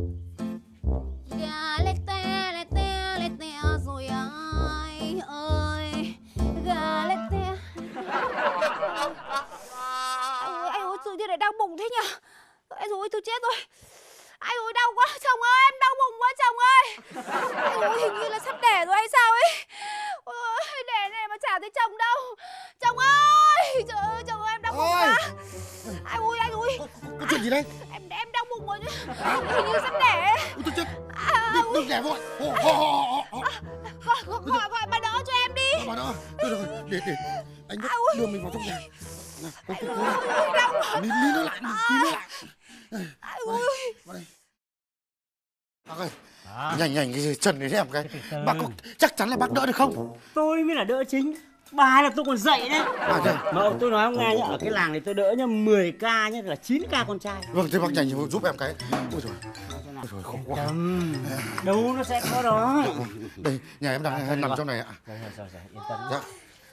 Mm-hmm. Cái chân này em cái. Bác có chắc chắn là bác đỡ được không? tôi mới là đỡ chính. Bà là tôi còn dậy đấy. À, đây. mà tôi nói ông nghe nhá ở cái làng này tôi đỡ nhá 10 ca nhá là 9 ca con trai. Vâng, thế bác nhanh giúp em cái. Ôi rồi, ôi quá. Đâm, đâu nó sẽ có đó Đây, nhà em đang nằm trong này ạ. rồi rồi rồi, yên tâm. Dạ.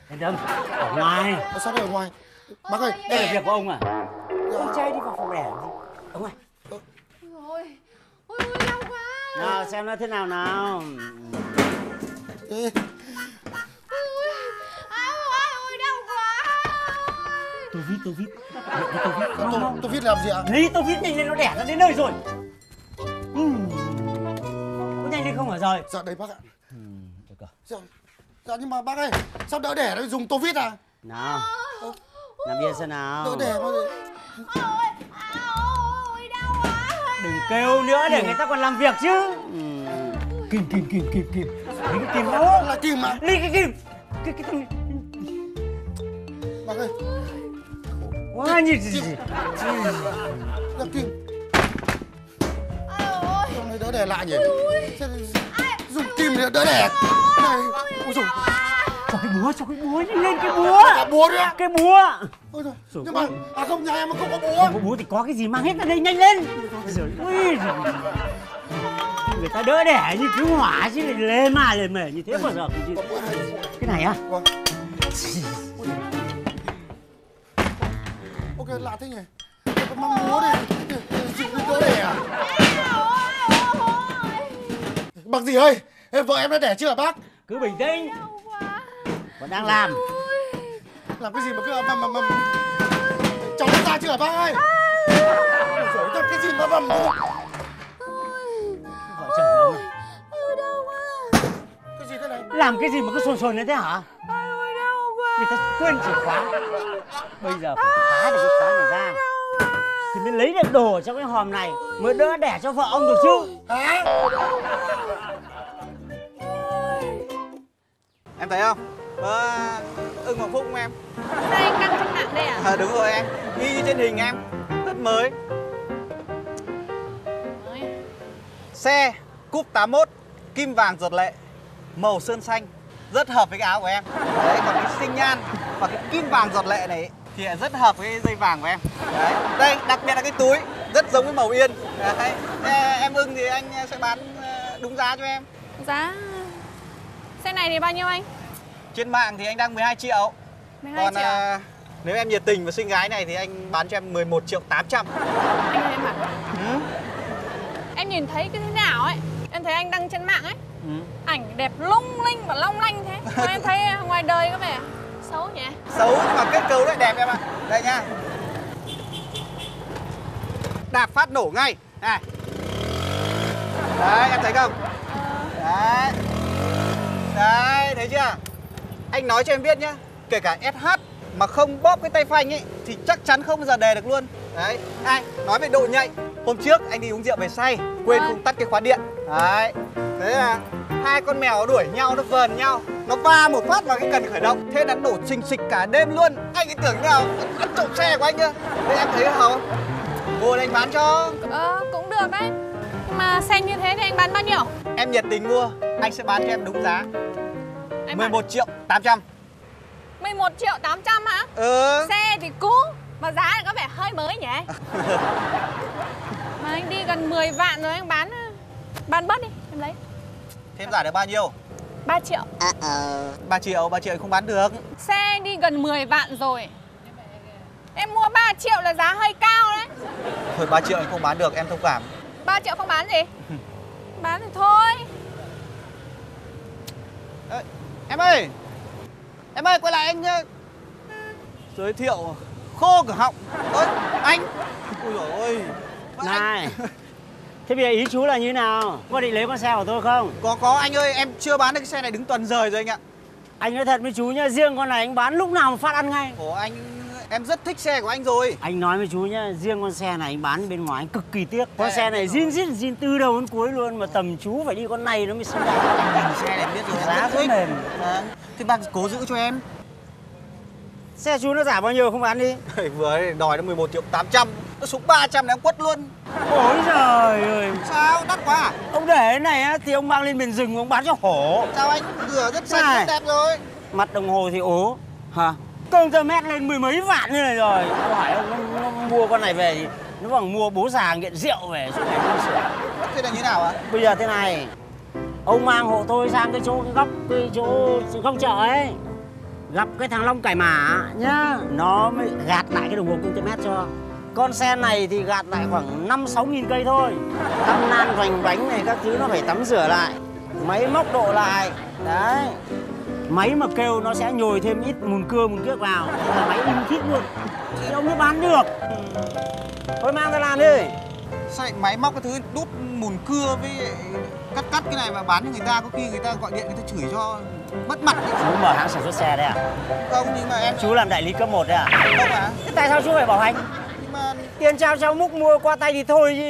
yên tâm. Ở ngoài. Ờ, Sao đây ở ngoài? Bác ơi, đây là việc của ông à? Con trai đi vào phòng gì ông ơi. Ôi Ôi ôi nào xem nó thế nào nào. Ê, Ôi ôi Ai ôi ôi đau quá tôi viết tôi viết tôi viết tôi, tôi viết làm gì ạ? lấy tôi viết nhanh lên nó đẻ ra đến nơi rồi. Ừm. có nhanh lên không hả rồi Dạ đây bác ạ. được rồi. Dạ, dạ nhưng mà bác ơi, sao đỡ đẻ nó dùng tô vít à? nào. Nằm yên xem nào. Đỡ đẻ mà. Ôi kêu nữa để người ta còn làm việc chứ. Ừm. kim kim kim kim kim lấy cái kim đó. Là kim mà. lấy cái kim cái cái thằng Bác ơi, quá nhỉ gì. Gì là ôi. Sao này đỡ đẻ lại nhỉ? Dùng kim để đỡ đẻ. Này, ôi dồi, cho cái búa cho cái búa nhanh lên cái búa cả búa nữa. cái búa Ôi Rồi, nhưng mà à không nhà em không có búa. không có búa thì có cái gì mang hết ra đây nhanh lên rồi ui người ta đỡ đẻ như cứu hỏa chứ lại lê mà lề mề như thế bao giờ cái này á Vâng. Ok, lạ thế nhỉ? Có mang búa để chịu đỡ đẻ à? Bác gì ơi, em vợ em đã đẻ chưa bác? cứ bình tĩnh đang làm Làm cái gì mà cứ mà mà mà cháu đã ra chưa hả bác ơi? Giời, ơi, cái gì mà bầm vợ chồng đau quá cái gì thế này? làm cái gì mà cứ sồn sồn như thế hả người ta quên chìa khóa bây giờ phải phá được cái khóa này ra thì mới lấy được đồ ở trong cái hòm này mới đỡ đẻ cho vợ ông được chứ Hả? Em thấy không? Ờ, ưng Hoàng Phúc không em? Sao anh đăng trên mạng đây à À, đúng rồi em, y như trên hình em, rất mới. Ôi, Xe Cúp 81, kim vàng giọt lệ, màu sơn xanh, rất hợp với cái áo của em. Đấy, còn cái sinh nhan và cái kim vàng giọt lệ này thì rất hợp với dây vàng của em. Đấy, đây đặc biệt là cái túi rất giống với màu yên. Đấy, em ưng thì anh sẽ bán ờ, đúng giá cho em. Giá Xe này thì bao nhiêu anh Trên mạng thì anh đang 12 triệu. 12 Còn triệu à, nếu em nhiệt tình và xinh gái này thì anh bán cho em 11 triệu 800. Anh ơi em bảo Ừ. Em nhìn thấy cái thế nào ấy? Em thấy anh đăng trên mạng ấy. Ừ. Ảnh đẹp lung linh và long lanh thế. Mà em thấy ngoài đời có vẻ xấu nhỉ? Xấu nhưng mà kết cấu lại đẹp em ạ. Đây nha. Đạp phát nổ ngay. Này. Đấy em thấy không? Đấy. Đấy thấy chưa anh nói cho em biết nhá kể cả SH mà không bóp cái tay phanh ấy thì chắc chắn không bao giờ đề được luôn. Đấy ai nói về độ nhạy. Hôm trước anh đi uống rượu về say quên Vâng. không tắt cái khóa điện. Đấy thế là hai con mèo nó đuổi nhau nó vờn nhau. Nó va một phát vào cái cần khởi động thế là nổ xình xịch cả đêm luôn. Anh ấy tưởng nào ăn trộm xe của anh cơ thế em thấy không? Vô anh bán cho. Ờ cũng được đấy. Mà xe như thế thì anh bán bao nhiêu? Em nhiệt tình mua anh sẽ bán cho em đúng giá anh 11 triệu 800 11 triệu 800 hả? Ừ. Xe thì cũ Mà giá thì có vẻ hơi mới nhỉ? Mà anh đi gần 10 vạn rồi anh bán Bán bớt đi em lấy. Thêm giải được bao nhiêu? 3 triệu. 3 triệu 3 triệu anh không bán được. Xe anh đi gần 10 vạn rồi. Em mua 3 triệu là giá hơi cao đấy. Thôi 3 triệu anh không bán được em thông cảm. 3 triệu không bán gì? Bán thì thôi. Ê, Em ơi! Em ơi quay lại anh Giới thiệu khô cả họng. Ôi anh! Ôi dồi ôi! Này Thế bây giờ ý chú là như nào? Có định lấy con xe của tôi không? Có có anh ơi em chưa bán được cái xe này đứng tuần rời rồi anh ạ. Anh nói thật với chú nhá, riêng con này anh bán lúc nào mà phát ăn ngay. Ủa anh em rất thích xe của anh rồi. Anh nói với chú nhá, riêng con xe này anh bán bên ngoài anh cực kỳ tiếc. Con xe này zin zin zin từ đầu đến cuối luôn Mà tầm chú phải đi con này nó mới xứng đáng. Xe này biết thích mềm. Vâng. Thế bác cố giữ cho em. Xe chú nó giảm bao nhiêu không bán đi? Vừa ấy, đòi nó 11 triệu 800 Nó xuống 300 là em quất luôn. Ôi trời ơi. Sao? Đắt quá à? Ông để cái này á, thì ông mang lên miền rừng ông bán cho hổ Sao anh? Rửa rất xanh rất đẹp rồi. Mặt đồng hồ thì ố. Hả? Công tơ mét lên mười mấy vạn như này rồi. Tôi hỏi ông nó, nó mua con này về thì Nó bằng mua bố già nghiện rượu về. Suốt ngày không sửa? Thế là như nào ạ? Bây giờ thế này Ông mang hộ tôi sang cái chỗ cái góc, cái chỗ góc chợ ấy. Gặp cái thằng Long cải mã nhá, Nó mới gạt lại cái đồng hồ công tơ mét cho. Con xe này thì gạt lại khoảng 5-6 nghìn cây thôi. Tăm nan, vành bánh này các thứ nó phải tắm rửa lại. Máy móc độ lại. Đấy. Máy mà kêu nó sẽ nhồi thêm ít mùn cưa, mùn kiếc vào. Thế là máy im thít luôn. Thì ông mới bán được. Thôi mang ra làm đi. Sao lại máy móc cái thứ đút mùn cưa với cắt cắt cái này mà bán cho người ta có khi người ta gọi điện người ta chửi cho mất mặt ấy. Chú mở hãng sản xuất xe đấy à? Không nhưng mà em Chú làm đại lý cấp 1 đấy à? Không à Thế tại sao chú phải bảo hành? nhưng mà Tiền trao cháu múc mua qua tay thì thôi chứ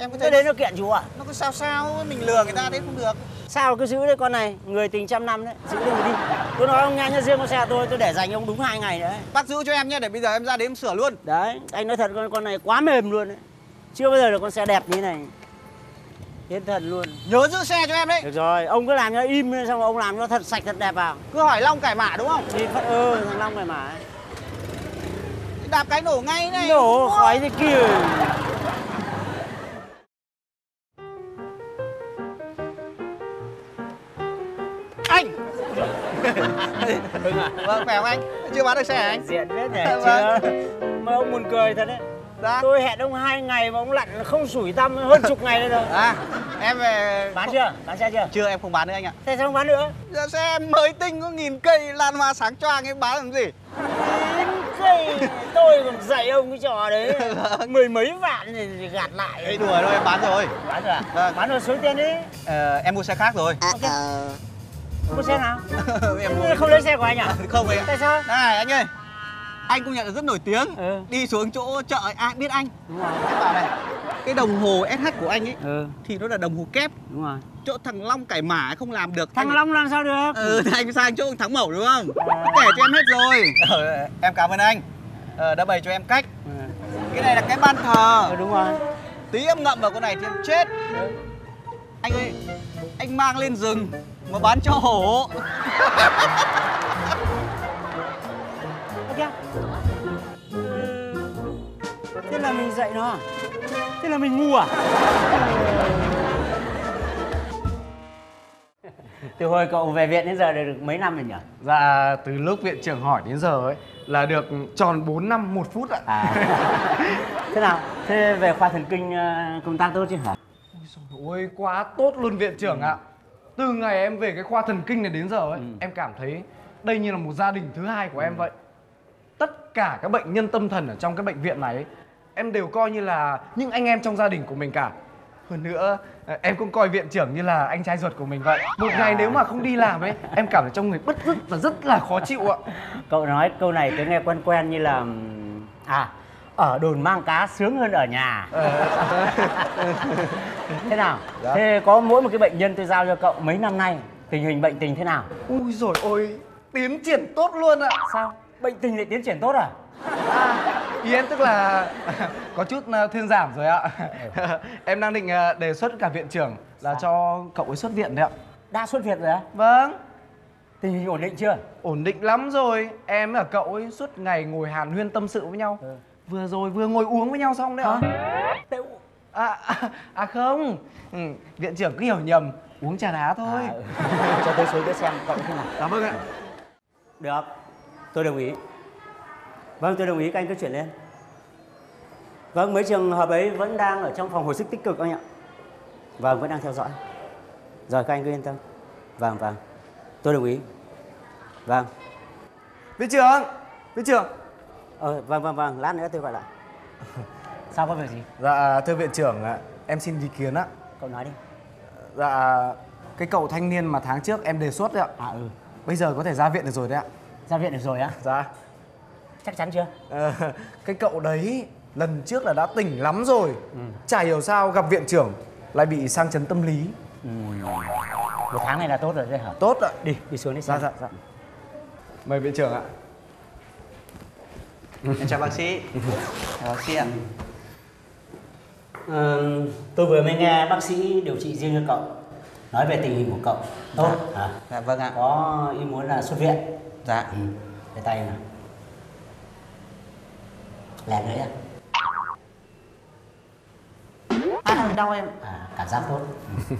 Em có thấy- đấy nó kiện chú à? nó cứ sao sao mình lừa người ta đấy không được. Sao cứ giữ đấy con này Người tình trăm năm đấy Giữ đi đi. Tôi nói ông nghe nhá riêng con xe tôi tôi để dành ông đúng hai ngày đấy. Bác giữ cho em nhé để bây giờ em ra đấy em sửa luôn. Đấy anh nói thật con con này quá mềm luôn đấy. Chưa bao giờ được con xe đẹp như này Thiên thật luôn. Nhớ giữ xe cho em đấy. Được rồi ông cứ làm cho im xong rồi ông làm cho thật sạch thật đẹp vào. Cứ hỏi long cải mã đúng không? Thì phát ơ thằng Long này mà ấy. đạp cái nổ ngay này Nổ khói thế kìa anh! Vâng khỏe không anh? Chưa bán được xe hả anh? Diện biết nhỉ Vâng. chưa. Mà ông buồn cười thật đấy dạ Tôi hẹn ông hai ngày mà ông lặn không sủi tăm hơn chục ngày đây rồi. à em về Bán chưa? Bán xe chưa? chưa em không bán nữa anh ạ Thế sao không bán nữa? giờ xe em mới tinh có nghìn cây lan hoa sáng choang em bán làm gì Đến cây tôi còn dạy ông cái trò đấy. Mười mấy vạn thì gạt lại. Ê đùa thôi em bán rồi Bán rồi à? Vâng. Bán rồi số tiền đi. ờ, em mua xe khác rồi Mua xe nào? em Thế không lấy xe của anh à? không ạ Tại sao? này anh ơi anh cũng nhận là rất nổi tiếng. Ừ. đi xuống chỗ chợ ai biết anh? Đúng rồi. em bảo này cái đồng hồ SH của anh ấy Ừ, thì nó là đồng hồ kép. Đúng rồi. chỗ thằng Long cải mã không làm được. Thằng anh- Long làm sao được? ừ thì anh sang chỗ thằng Mẩu đúng không? Kể cho em hết rồi. Ờ, em cảm ơn anh. Ờ, đã bày cho em cách. Ừ, cái này là cái ban thờ. Ừ, đúng rồi. tí em ngậm vào con này thì em chết. Anh ơi anh mang lên rừng mà bán cho hổ Thế là mình dạy nó à? Thế là mình ngu à? Từ hồi cậu về viện đến giờ được mấy năm rồi nhỉ? Dạ từ lúc viện trưởng hỏi đến giờ ấy là được tròn 4 năm 1 phút ạ À. thế nào? Thế về khoa thần kinh ờ, công tác tốt chứ hả? Ôi quá tốt luôn viện trưởng ạ Từ ngày em về cái khoa thần kinh này đến giờ ấy Ừ. Em cảm thấy đây như là một gia đình thứ hai của em vậy Tất cả các bệnh nhân tâm thần ở trong cái bệnh viện này ấy, Em đều coi như là những anh em trong gia đình của mình cả Hơn nữa ờ, em cũng coi viện trưởng như là anh trai ruột của mình vậy Một ngày nếu mà không đi làm ấy Em cảm thấy trong người bứt rứt và rất là khó chịu ạ Cậu nói câu này tôi nghe quen quen như là à ở đồn mang cá sướng hơn ở nhà. thế nào? Dạ. Thế có mỗi một cái bệnh nhân tôi giao cho cậu mấy năm nay tình hình bệnh tình thế nào? Ui rồi ôi tiến triển tốt luôn ạ Sao? Bệnh tình lại tiến triển tốt à? Ý em tức là có chút ờ, thuyên giảm rồi ạ Em đang định ờ, đề xuất cả viện trưởng là cho cậu ấy xuất viện đấy ạ Đã xuất viện rồi á? Vâng Tình hình ổn định chưa? Ổn định lắm rồi Em và cậu ấy suốt ngày ngồi hàn huyên tâm sự với nhau Ừ. Vừa rồi vừa ngồi uống với nhau xong đấy ạ à, à, à không ừ, Viện trưởng cứ hiểu nhầm Uống trà đá thôi À, ừ. cho tôi xuống tôi xem cậu thế nào. Dạ vâng ạ Được, tôi đồng ý. Vâng, tôi đồng ý các anh cứ chuyển lên. Vâng, mấy trường hợp ấy vẫn đang ở trong phòng hồi sức tích cực anh ạ. Vâng, vẫn đang theo dõi. Rồi các anh cứ yên tâm. Vâng, vâng. Tôi đồng ý. Vâng. Viện trưởng, viện trưởng. Ờ, vâng, vâng, vâng. Lát nữa tôi gọi lại. Sao có việc gì? Dạ thưa viện trưởng ạ, em xin ý kiến ạ. Cậu nói đi. Dạ cái cậu thanh niên mà tháng trước em đề xuất đấy ạ. À ừ. Bây giờ có thể ra viện được rồi đấy ạ. Ra viện được rồi á? Dạ. Chắc chắn chưa? Ờ, cái cậu đấy lần trước là đã tỉnh lắm rồi. Chả hiểu sao gặp viện trưởng lại bị sang chấn tâm lý. Một tháng này là tốt rồi đấy hả? Tốt ạ. Đi, đi xuống đi Dạ xem. dạ dạ. Mời viện trưởng ạ. Em chào bác sĩ. Chào bác sĩ ạ. Ờ, tôi vừa mới nghe bác sĩ điều trị riêng cho cậu nói về tình hình của cậu tốt hả? Dạ vâng ạ. có ý muốn là xuất viện Dạ. ừ. để tay nào lèn nữa ạ À, đau em. à, cảm giác tốt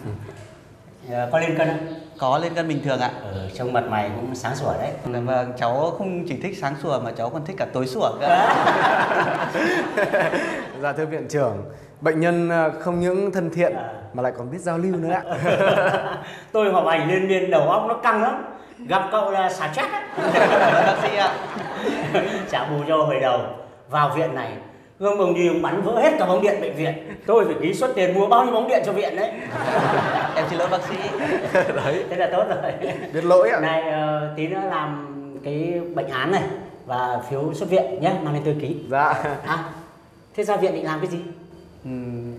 Ờ, có lên cân không Có lên cân bình thường ạ. ừ, trông mặt mày cũng sáng sủa đấy Dạ vâng, cháu không chỉ thích sáng sủa mà cháu còn thích cả tối sủa cơ. Dạ thưa viện trưởng, bệnh nhân ờ, không những thân thiện À. mà lại còn biết giao lưu nữa ạ. tôi họp hành liên miên đầu óc nó căng lắm gặp cậu là xả chết á bác sĩ ạ. trả bù cho hồi đầu vào viện này gương bồng đi bắn vỡ hết cả bóng điện bệnh viện tôi phải ký xuất tiền mua bao nhiêu bóng điện cho viện đấy Em xin lỗi bác sĩ. Đấy, thế là tốt rồi biết lỗi ạ. này ờ, tí nữa làm cái bệnh án này và phiếu xuất viện nhé mang lên tôi ký Dạ. à thế ra viện định làm cái gì Ừm,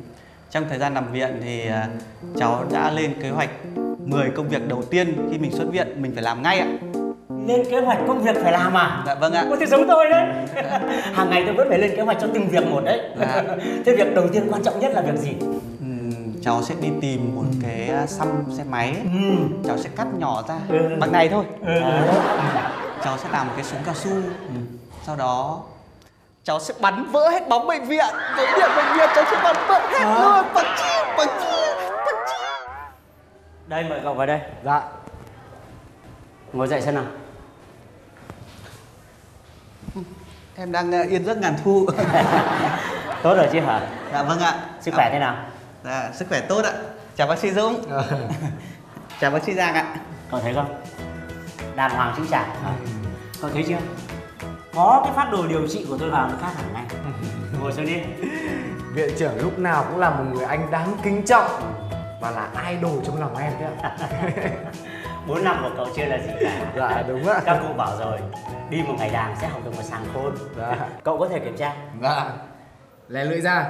trong thời gian nằm viện thì à, cháu đã lên kế hoạch 10 công việc đầu tiên khi mình xuất viện mình phải làm ngay ạ. Lên kế hoạch công việc phải làm à Dạ vâng ạ. Ôi, thế giống tôi đấy hàng ngày tôi vẫn phải lên kế hoạch cho từng việc một đấy Dạ. thế việc đầu tiên quan trọng nhất là việc gì Ừm, cháu sẽ đi tìm một cái à, xăm xe máy. ừ. Cháu sẽ cắt nhỏ ra Ừ. bằng này thôi. Ừ. Cháu sẽ làm một cái súng cao su. Sau đó cháu sẽ bắn vỡ hết bóng bệnh viện. Bóng điện bệnh viện cháu sẽ bắn vỡ hết luôn. Bắn chi, bắn chi, bắn chi. đây mời cậu vào đây Dạ. ngồi dậy xem nào Em đang à, yên giấc ngàn thu. tốt rồi chứ hả dạ vâng ạ. sức khỏe thế nào Dạ, sức khỏe tốt ạ. Chào bác sĩ Dũng. Chào bác sĩ Giang ạ. cậu thấy không đàng hoàng chững chạc hả? cậu thấy chưa có cái phát đồ điều trị của tôi vào nó khác hẳn ngay ngồi xuống đi Viện trưởng lúc nào cũng là một người anh đáng kính trọng và là idol trong lòng em đấy ạ. Bốn năm của cậu chưa là gì cả Dạ, đúng ạ. các cụ bảo rồi đi một ngày đàng sẽ học được một sàng khôn Dạ. cậu có thể kiểm tra Dạ. Lè lưỡi ra.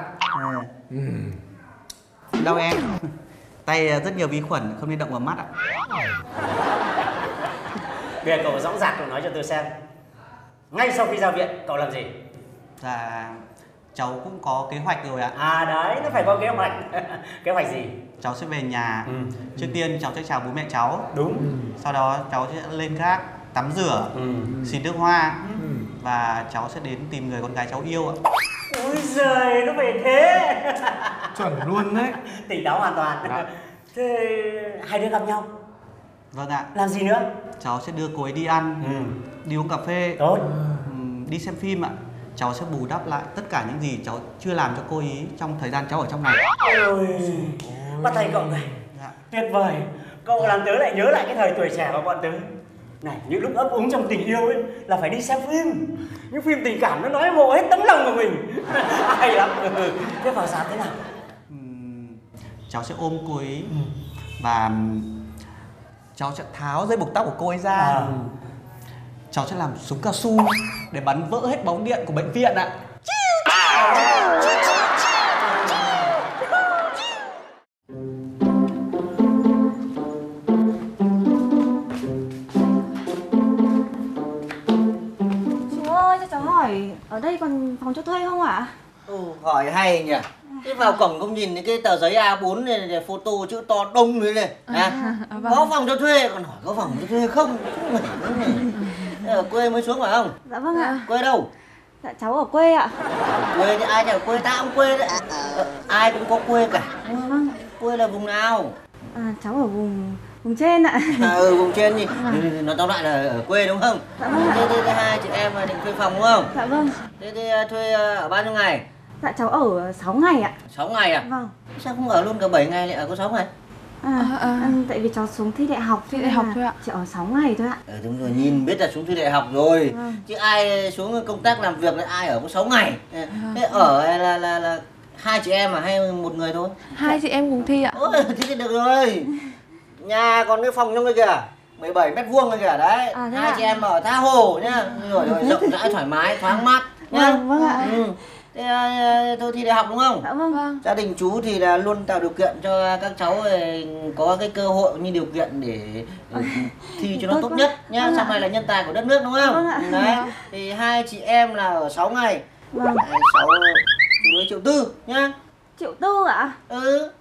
Đau em. Tay rất nhiều vi khuẩn, không nên động vào mắt ạ. bây giờ cậu rõ ràng cậu nói cho tôi xem ngay sau khi ra viện cậu làm gì Dạ, cháu cũng có kế hoạch rồi ạ. à đấy nó phải có kế hoạch kế hoạch gì Cháu sẽ về nhà. Ừ. Trước tiên cháu sẽ chào bố mẹ cháu. đúng Sau đó cháu sẽ lên gác, tắm rửa, ừ. xịt nước hoa. Và cháu sẽ đến tìm người con gái cháu yêu ạ. ôi giời nó phải thế Chuẩn luôn đấy. tỉnh táo hoàn toàn Dạ. thế hai đứa gặp nhau Vâng ạ, làm gì nữa cháu sẽ đưa cô ấy đi ăn, ừ. đi uống cà phê, tốt ừm, đi xem phim ạ. Cháu sẽ bù đắp lại tất cả những gì cháu chưa làm cho cô ấy trong thời gian cháu ở trong này. ôi bắt tay cậu này Dạ. tuyệt vời cậu làm tớ lại nhớ lại cái thời tuổi trẻ của bọn tớ này những lúc ấp úng trong tình yêu ấy là phải đi xem phim những phim tình cảm nó nói hộ hết tấm lòng của mình hay lắm ừ. thế vào sáng thế nào cháu sẽ ôm cô ấy và ừm, cháu sẽ tháo dây buộc tóc của cô ấy ra. À. Cháu sẽ làm súng cao su để bắn vỡ hết bóng điện của bệnh viện ạ. Chú ở đây còn phòng cho thuê không ạ? Ừ, hỏi hay nhỉ Thế vào cổng không nhìn cái tờ giấy A4 này, này photo chữ to đông thế này à, Có phòng cho thuê, còn hỏi có phòng cho thuê không Ở quê mới xuống phải không? Dạ vâng ạ. Quê đâu? Dạ cháu ở quê ạ. Quê thì ai ở quê ta cũng quê đấy Ờ, Ai cũng có quê cả Vâng. Quê là vùng nào? À, cháu ở vùng vùng trên ạ. À, ừ, vùng trên gì Thì- thì Nói tóm lại là ở quê đúng không? Dạ vâng. Thế, thế, thế hai chị em định thuê phòng đúng không? Dạ vâng. Thế thì à, thuê à, ở bao nhiêu ngày? Dạ cháu ở 6 ngày ạ 6 ngày à? Vâng Sao không ở luôn cả 7 ngày lại ở có 6 ngày? À, À, à. ừ, tại vì cháu xuống thi đại học Thi đại học thôi ạ. Chỉ ở 6 ngày thôi ạ Ừ, đúng rồi, nhìn biết là xuống thi đại học rồi Vâng. Chứ ai xuống công tác làm việc lại ai ở có 6 ngày Thế ở là, là, là hai chị em à hay một người thôi? Hai chị em cùng thi ạ. Ôi, thế thì được rồi Nhà còn cái phòng trong đây kìa 17 mét vuông này kìa đấy À, thế Hai ạ? chị em ở tha hồ nhá Rồi rồi rộng rãi thoải mái thoáng mát nhá Vâng, vâng ạ. ừ. Thế à, tôi thi đại học đúng không? Dạ vâng Vâng. Gia đình chú thì là luôn tạo điều kiện cho các cháu ờ, có cái cơ hội như điều kiện để ờ, thi cho nó Tốt tốt nhất nhá. Vâng Sau này là nhân tài của đất nước đúng không? Vâng ạ. Đấy. Thì hai chị em là ở 6 ngày. Vâng Đấy, sáu chú lấy triệu tư nhá. Triệu tư ạ Ừ.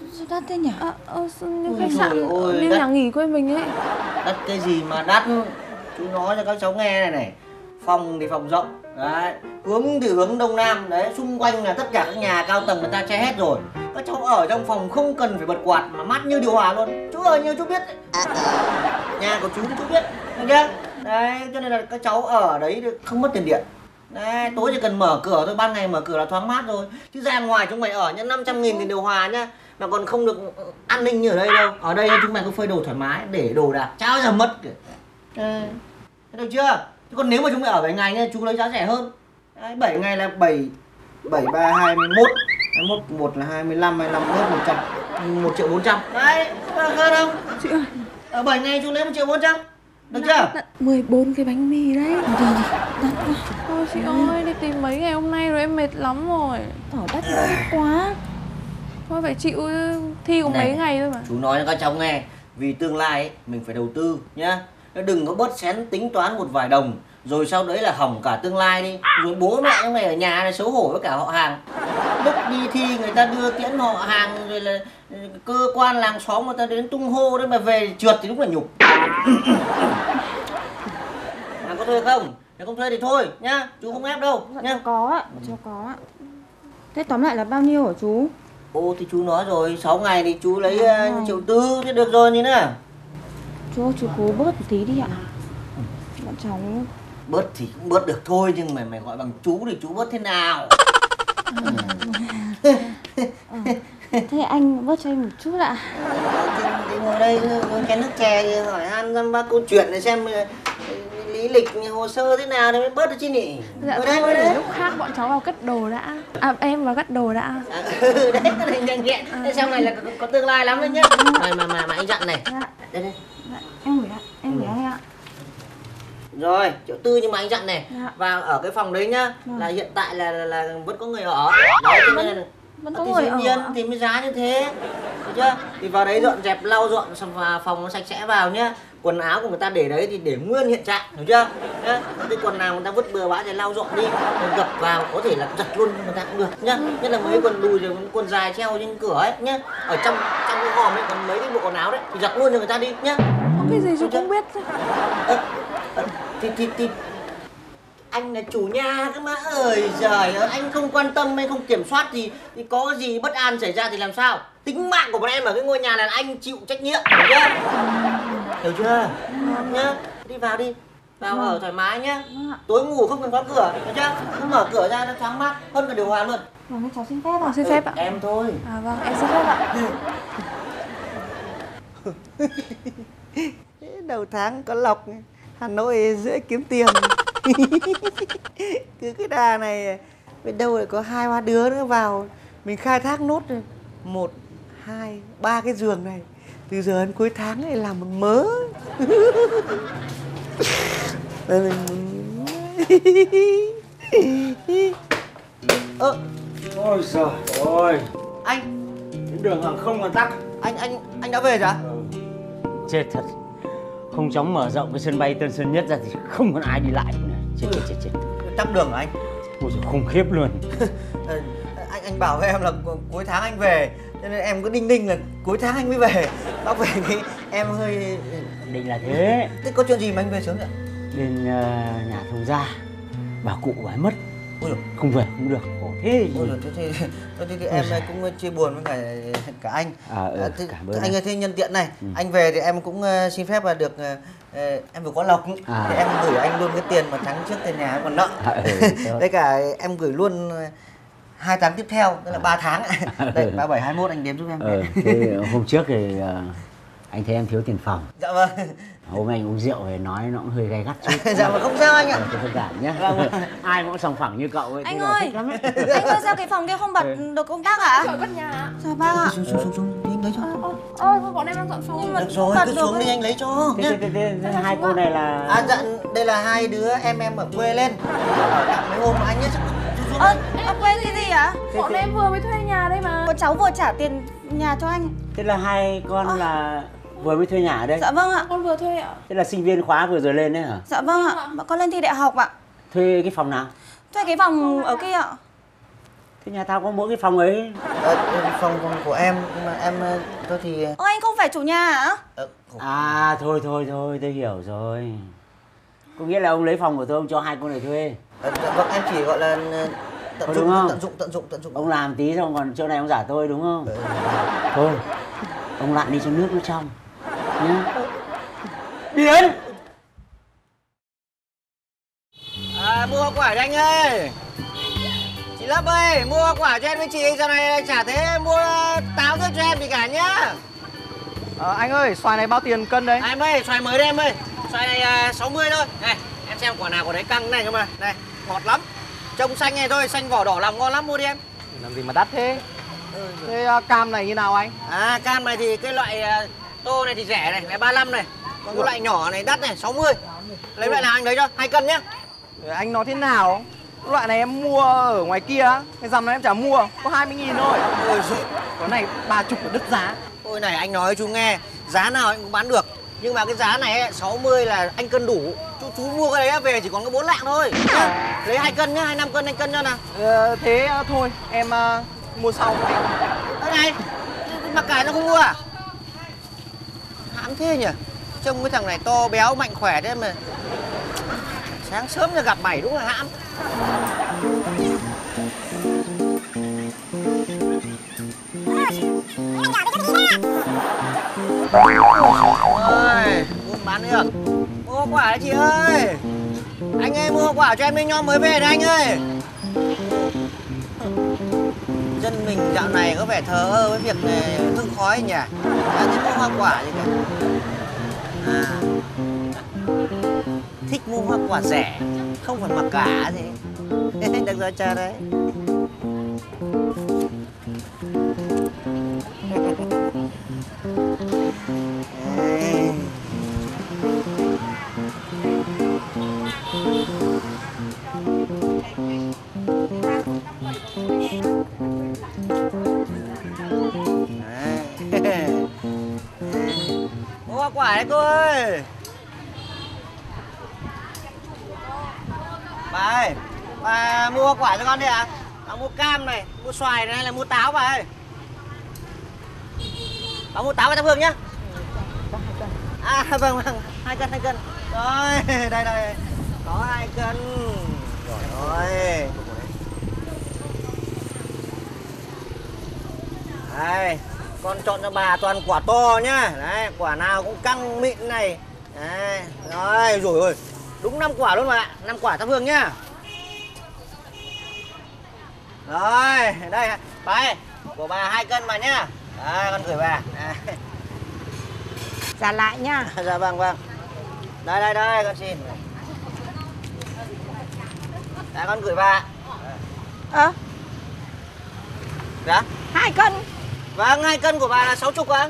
Sao đắt thế nhỉ? À, ờ, như khách sạn, ôi, như đắt. nhà nghỉ quê mình ấy. Đắt cái gì mà đắt? Chú nói cho các cháu nghe này này. Phòng thì phòng rộng. Đấy. Hướng thì hướng đông nam đấy, xung quanh là tất cả các nhà cao tầng người ta che hết rồi. Các cháu ở trong phòng không cần phải bật quạt mà mát như điều hòa luôn. Chú ở như chú biết. đấy. Nhà của chú thì chú biết, được chưa? Đấy, cho nên là các cháu ở đấy không mất tiền điện. Đấy, tối chỉ cần mở cửa thôi, ban ngày mở cửa là thoáng mát rồi. Chứ ra ngoài chúng mày ở nhá 500 nghìn tiền điều hòa nhá. Mà còn không được an ninh như ở đây đâu. Ở đây chúng mày có phơi đồ thoải mái, để đồ đạc, chả bao giờ mất kìa. Thế được chưa? Chứ còn nếu mà chúng mày ở 7 ngày nha, chú lấy giá rẻ hơn. Đấy, 7 ngày là 7 7 3 21 21 1 là 25 25 hết 100 1 triệu 400 Đấy, có hơn không? Chị ơi, Ở 7 ngày chú lấy 1 triệu 400 Được chưa? đắt 14 cái bánh mì đấy. Đi đi, đắt quá. Thôi chị ơi, đi tìm mấy ngày hôm nay rồi em mệt lắm rồi. Thỏ đắt quá Thôi phải chịu thi có Này. mấy ngày thôi mà. Chú nói cho các cháu nghe. Vì tương lai ấy, mình phải đầu tư nhá. Đừng có bớt xén tính toán một vài đồng Rồi sau đấy là hỏng cả tương lai đi. Rồi bố mẹ mày ở nhà này xấu hổ với cả họ hàng. Lúc đi thi người ta đưa tiễn họ hàng Rồi là ừ, cơ quan làng xóm người ta đến tung hô đấy Mà về trượt thì đúng là nhục. À, Có thuê không? Nếu không thuê thì thôi nhá. Chú không ép đâu nhá. cháu có ạ Cháu có ạ. Thế tóm lại là bao nhiêu hả chú Ô thì chú nói rồi 6 ngày thì chú lấy uh, triệu tư Thế được rồi nhìn nữa Chú chú cố bớt một tí đi ạ. Bọn cháu bớt thì cũng bớt được thôi nhưng mà mày gọi bằng chú thì chú bớt thế nào? Thế anh bớt cho em một chút ạ. Thì, thì ngồi đây uống cái nước chè thì hỏi han dăm ba câu chuyện để xem ờ, lịch hồ sơ thế nào thì mới bớt được chứ nhỉ? Dạ ngồi đây để đây lúc khác bọn cháu vào cất đồ đã. À, em vào cất đồ đã. à, ừ, đấy cái này nhanh nhẹn. Thế sau này là có, có tương lai lắm đấy nhá. Mà mà mà, mà anh dặn này. Dạ, đây đây. Dạ em gửi ạ Em gửi anh ạ. Rồi triệu tư nhưng mà anh dặn này. Dạ. và ở cái phòng đấy nhá Vâng. là hiện tại là, là là vẫn có người ở. Đấy cho nên là Vẫn À, có thì người dĩ nhiên thì mới giá như thế. Được chưa? Thì vào đấy dọn dẹp lau dọn xong và phòng nó sạch sẽ vào nhá. Quần áo của người ta để đấy thì để nguyên hiện trạng hiểu chưa? Nhá. Cái quần nào người ta vứt bừa bãi thì lau dọn đi. Rồi gập vào có thể là giặt luôn cho người ta cũng được nhá. Nhất là mấy quần đùi rồi quần dài treo trên cửa ấy nhá. Ở trong trong cái hòm ấy còn mấy cái bộ quần áo đấy thì giặt luôn cho người ta đi nhá. Có cái gì chú Được cũng biết. Ơ, ơ, thì thì thì anh là chủ nhà cơ mà. Ơi giời ơi anh không quan tâm anh không kiểm soát thì thì có gì bất an xảy ra thì làm sao? Tính mạng của bọn em ở cái ngôi nhà này là anh chịu trách nhiệm hiểu chưa? Hiểu chưa? Nhá đi vào đi. Vào ở thoải mái nhá. Tối ngủ không cần khóa cửa hiểu chưa? Cứ mở cửa ra nó thoáng mát hơn cả điều hòa luôn. Vâng, cháu xin phép ạ. À, xin phép ạ. Em thôi. À vâng, em xin phép ạ. đầu tháng có lộc Hà Nội dễ kiếm tiền cứ cái đà này biết đâu lại có hai ba đứa nữa vào. Mình khai thác nốt rồi một hai ba cái giường này. Từ giờ đến cuối tháng này làm một mớ. Ơ. Ôi trời ơi. Anh. Cái đường hàng không còn tắc anh anh anh đã về rồi à Chết thật. Không chóng mở rộng cái sân bay Tân Sơn Nhất ra thì không còn ai đi lại. nữa Chết chết chết chết. Tắc đường hả anh? Ôi trời khủng khiếp luôn. Ờ, anh anh bảo với em là cu- cuối tháng anh về. Cho nên em cứ đinh ninh là cuối tháng anh mới về. Bác về thì em hơi Định là thế. Thế có chuyện gì mà anh về sớm vậy? Bên ờ, nhà thông gia. Bà cụ bà ấy mất. Ôi dồi Không về không được. Khổ thế. Ôi dồi thế thì, thế thì, thì em cũng chia buồn với cả cả anh. À, ừ, thế, cảm ơn anh anh. ơi thế nhân tiện này. Ừ. anh về thì em cũng ờ, xin phép là được ờ, ờ, em vừa có lộc À. thì em gửi anh luôn cái tiền mà tháng trước tiền nhà em còn nợ. À, ừ, với cả em gửi luôn ờ, hai tháng tiếp theo tức là 3 tháng. Đây ba bảy hai mốt anh đếm giúp em thế hôm trước thì ờ, anh thấy em thiếu tiền phòng. Dạ vâng. Hôm nay anh uống rượu thì nói nó cũng hơi gay gắt chút. Dạ vâng không sao anh ạ. Ờ, tôi thông cảm nhé. Ai cũng sòng phẳng như cậu ấy Anh ơi! thích lắm ấy. Anh ơi sao cái phòng kia không bật được công tắc hả? Trời bắt nhà Dạ bác ạ. Xuống xuống xuống anh lấy cho. Ôi thôi bọn em đang dọn phòng. Được rồi cứ được xuống ấy. đi anh lấy cho. Thế, nhá thế, thế, thế, thế hai cô này là à dạ đây là hai đứa em em ở quê lên. Mấy hôm anh nhé Ơ, à, quên cái gì hả? Bọn em vừa mới thuê nhà đây mà. Con cháu vừa trả tiền nhà cho anh. Thế là hai con là vừa mới thuê nhà ở đây. Dạ vâng ạ. Con vừa thuê ạ. Thế là sinh viên khóa vừa rồi lên đấy hả? Dạ vâng ạ. Bọn con lên thi đại học ạ. Thuê cái phòng nào? Thuê cái phòng ở kia ạ. Thế nhà tao có mỗi cái phòng ấy ờ, phòng phòng của em nhưng mà em ờ, tôi thì Ơ anh không phải chủ nhà hả? ờ, à thôi thôi thôi tôi hiểu rồi. Có nghĩa là ông lấy phòng của tôi ông cho hai cô này thuê. Ờ, vâng em chỉ gọi là ờ, tận dụng đúng không? tận dụng tận dụng tận dụng. Ông làm tí xong còn chỗ này ông giả tôi đúng không? Thôi ông lặn đi cho nước nó trong nhá. Biến! À, mua quả cho anh ơi Lấp ơi, mua quả cho em với chị Giờ này chả thế mua táo nước cho em gì cả nhá. Ờ, anh ơi, xoài này bao tiền cân đấy? À, em ơi, xoài mới đây em ơi. Xoài này à, 60 thôi. Này, em xem quả nào quả đấy căng này cơ mà. Này, ngọt lắm. Trông xanh này thôi, xanh vỏ đỏ lòng ngon lắm mua đi em. Làm gì mà đắt thế? Thế à, cam này như nào anh? À, cam này thì cái loại à, tô này thì rẻ này, là 35 này. Còn cái loại nhỏ này đắt này, 60 Lấy loại nào anh lấy cho, hai cân nhá. Anh nói thế nào? Loại này em mua ở ngoài kia, cái dằm này em chả mua, có 20 nghìn thôi. Ôi giời Cái này ba chục là đứt giá. Ôi này anh nói chú nghe Giá nào anh cũng bán được Nhưng mà cái giá này ấy, 60 là anh cân đủ Chú, chú mua cái đấy về chỉ còn có 4 lạng thôi nhá. Lấy 2 cân nhá, 25 cân anh cân cho nào Ờ, thế à, thôi, em à, mua sau. Đây này Mặc cả nó không mua à Hãm thế nhỉ Trông cái thằng này to béo mạnh khỏe thế mà Sáng sớm là gặp mày đúng là hãm ơi buôn bán được. Mua quả đấy, chị ơi. Anh ơi mua hoa quả cho em đi nho mới về đấy anh ơi. Dân mình dạo này có vẻ thờ ơ với việc ờ, này hương khói nhỉ? Đã thấy mua hoa quả gì cả à thích mua hoa quả rẻ, không phải mặc cả gì được rồi, chờ đấy. Mua hoa quả đấy cô ơi. Bà ơi Bà mua quả cho con đi ạ. Bà mua cam này, mua xoài này hay là mua táo bà ơi? Bà mua táo với Thắp Hương nhá. À vâng vâng, hai cân, hai cân. Rồi, đây đây. Có hai cân. Rồi. Đây, con chọn cho bà toàn quả to nhá. Đấy, quả nào cũng căng mịn này. Đấy, rồi, rồi. Đúng 5 quả luôn mà 5 quả thắp hương nhá. Rồi, đây, bà ơi Của bà hai cân mà nhá. Đấy, con gửi bà. Đấy. Trả lại nha Dạ vâng, vâng. Đây, đây, đây, con xin. Dạ, con gửi bà. Ơ, Dạ? Hai cân. Vâng, hai cân của bà là 60 ạ.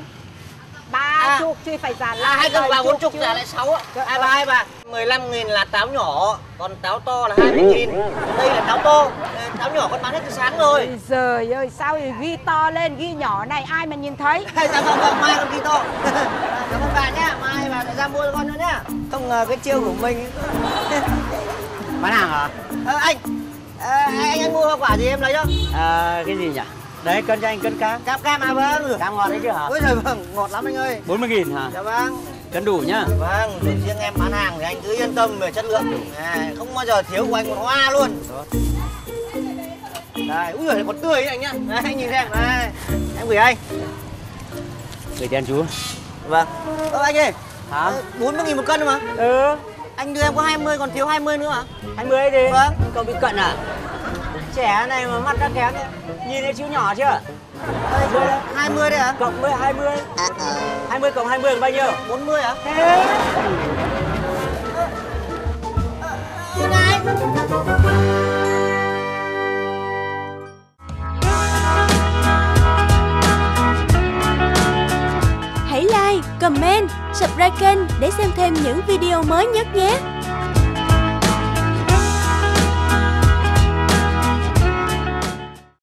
Ba À. chục thì phải trả À, lại hai cân của bà 40 chục trả lại 6 ạ. Dạ, vâng. bà, hai bà 15 nghìn là táo nhỏ Còn táo to là 20 nghìn. Đây là táo to Táo nhỏ con bán hết từ sáng rồi. Ôi giời ơi, sao thì ghi to lên, ghi nhỏ này ai mà nhìn thấy? Dạ vâng vâng mai con ghi to. Cảm ơn bà nhá mai bà lại ra mua cho con nữa nhá. Không ngờ cái chiêu của mình. Bán hàng hả ờ, anh ờ, anh anh mua hoa quả gì em lấy cho à, cái gì nhỉ? Đấy cân cho anh cân cam cam cam à vâng. Cam ngon đấy chứ hả? Ôi trời vâng ngọt lắm anh ơi. 40 nghìn hả? Dạ vâng cân đủ nhá. Vâng rồi riêng em bán hàng thì anh cứ yên tâm về chất lượng. À, không bao giờ thiếu của anh một hoa luôn. Đây úi giời còn tươi ấy anh nhá. Đấy, anh nhìn xem đây. Em gửi anh. Gửi tiền chú. Vâng. Ơ anh ơi. Hả? Bốn mươi nghìn một cân mà. Ừ. Anh đưa em có 20 còn thiếu 20 nữa hả 20 đi vâng. Cậu bị cận à? Trẻ này mà mắt đã kém đấy. Nhìn thấy chữ nhỏ chưa? Dưới đây. 20 đấy hả? Cộng với 20. À, à, 20 cộng 20 là bao nhiêu? 40 hả? Thế. Hãy like, comment, subscribe kênh để xem thêm những video mới nhất nhé.